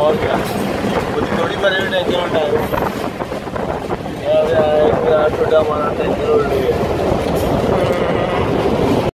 और क्या? मुझे थोड़ी पहले भी टैंकर उल्टा है छोटा हमारा टैंकर उल्ट